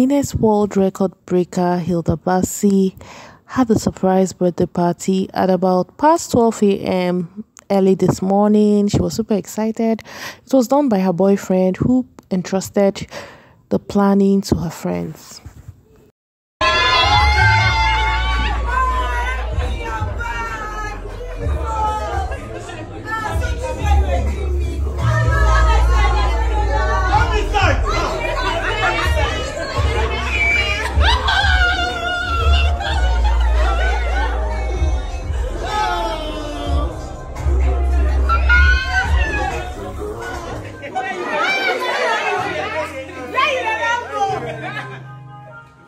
Guinness World Record breaker Hilda Baci had a surprise birthday party at about past 12 a.m. early this morning. She was super excited. It was done by her boyfriend who entrusted the planning to her friends.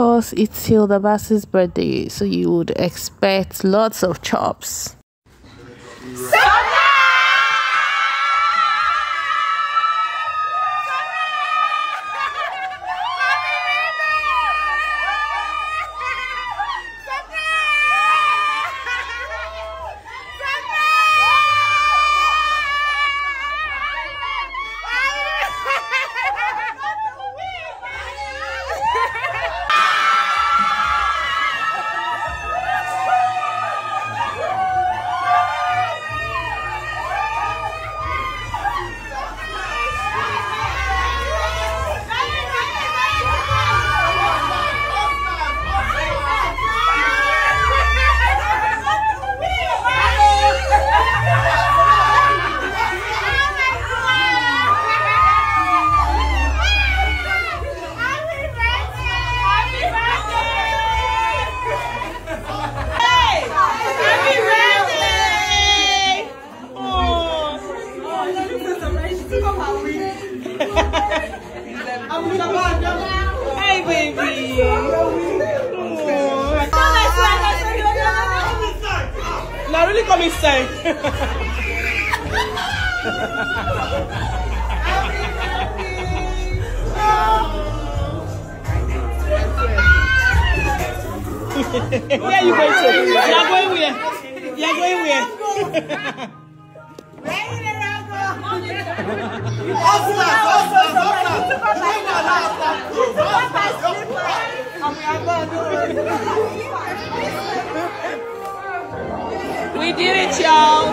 course, it's Hilda Baci's birthday, so you would expect lots of chops. Now really come inside. where are you going to? You are going where? You are going where? We did it, y'all.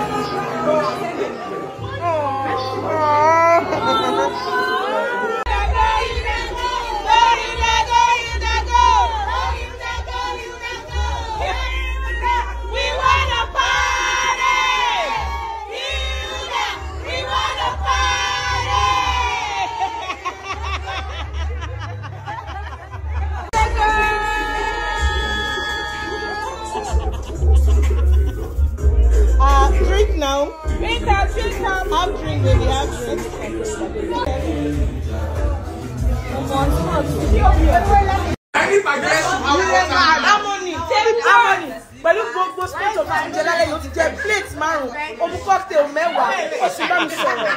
Drink now. Have drink, baby, have drink. Harmony, harmony. Pẹ̀lú gbogbo space of oúnjẹ lálẹ́ yóò ti jẹ plate márùn-ún, omu cocktail mẹ́wàá, ó sì bá mi sọ̀rọ̀.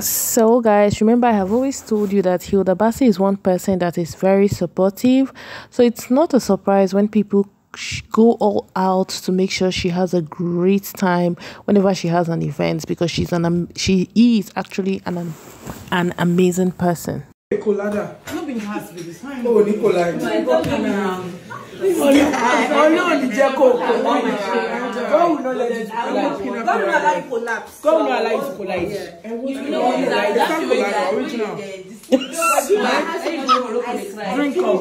So, guys, remember I have always told you that Hilda Baci is one person that is very supportive. So, it's not a surprise when people sh- go all out to make sure she has a great time whenever she has an event because she's an am- she is actually an am- an amazing person. Colada. No be house baby, fine. Oh, Nicolai. Ọlọ́run ní jẹ́ kó o kò láì ṣe. God will not let you collapse. God will not allow you collapse. God will not allow you to collapse. original. Drink up.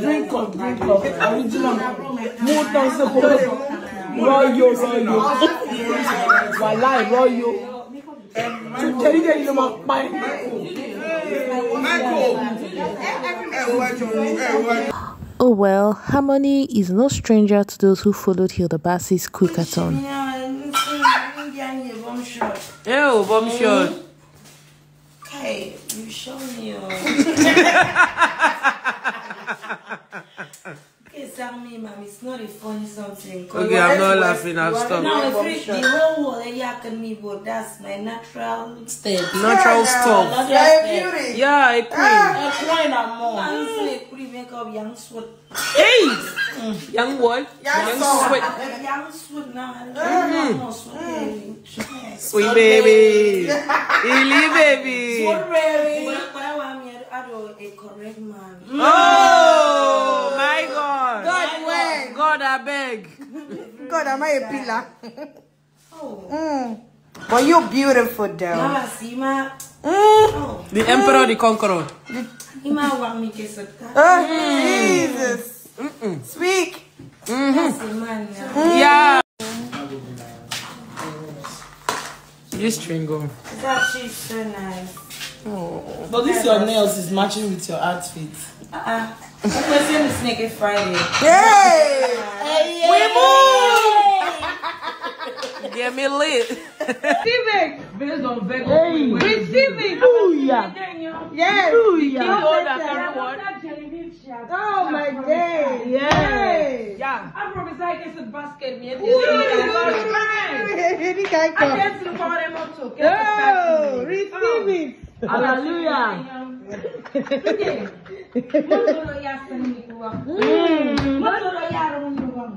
Drink up, drink up. Original. Ẹ. Oh well, Harmony is no stranger to those who followed Hilda Baci's Cookathon. Ew, bomb shot. Hey, you show me your. okay, me, ma'am, it's not a funny something. Okay, I'm not laughing, I've stopped. No, if the whole world, yeah, can me, but that's my natural. state. Natural stuff. Natural. Yeah, a queen. A coin and more. I'm say pretty makeup, young sweat. Hey! Mm. Young what? Young sweat. Young sweat now. I don't know sweat. Sweet baby. Illy baby. But but I want me I correct man. Oh my God. God, when? God, I beg. God, am I a pillar? Oh, Mm. But you're beautiful, though. Mama, see ma. Mm. Oh, The emperor, the conqueror. he ma want me kiss a Oh, Jesus. Speak. That's the man. yeah. Yeah. This stringo. That she's so nice. Oh. But this your nails is matching with your outfit. Uh-uh. I'm going the Snake Friday. Hey. We move. Get me lit. Based on Virgo. Receive it. Yes. Oh, my day. Yes. Yeah. I prophesy against the basket. Me. Any kind of- Oh, receive it. Hallelujah.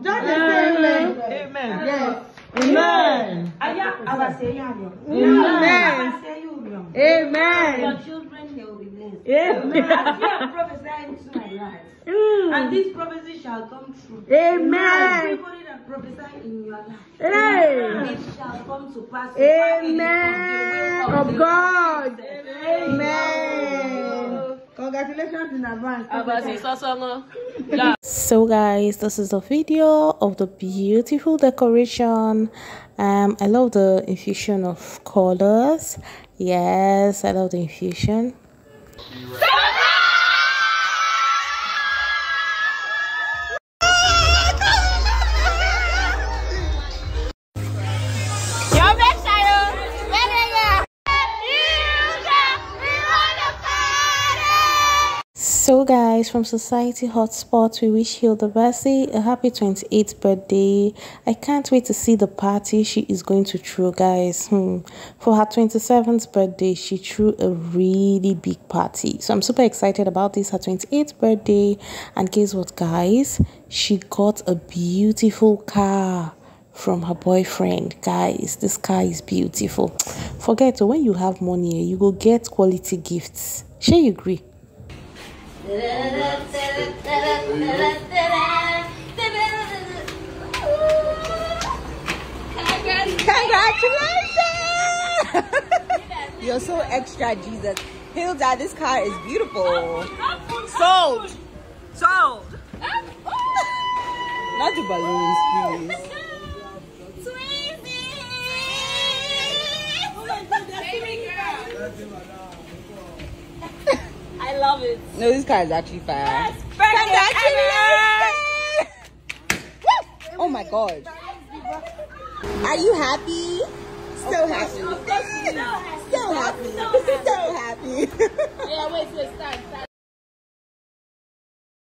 Just the same, man. Amen. Yes. Amen. Amen. Amen. Your children, they will be blessed. Amen. As you are prophesying to my life, and this prophecy shall come true. Amen. Everybody that prophesy in your life, Hey. it shall come to pass. Amen. Of God. Amen. Congratulations in advance. So guys, this is a video of the beautiful decoration. Um, I love the infusion of colors. Yes, I love the infusion. Guys, from Society Hotspot, we wish Hilda Baci a happy 28th birthday. I can't wait to see the party she is going to throw, guys. Hmm. For her 27th birthday, she threw a really big party. So I'm super excited about this, her 28th birthday. And guess what, guys? She got a beautiful car from her boyfriend guys this car is beautiful forget when you have money you go get quality gifts shall you agree Congratulations! You're so extra, Jesus. Hilda, this car is beautiful. Sold. Sold. Not the balloons, please. I love it. No, this car is actually fire. Congratulations! Oh my god. Are you happy? So happy. So happy. So happy. Yeah, wait till it starts.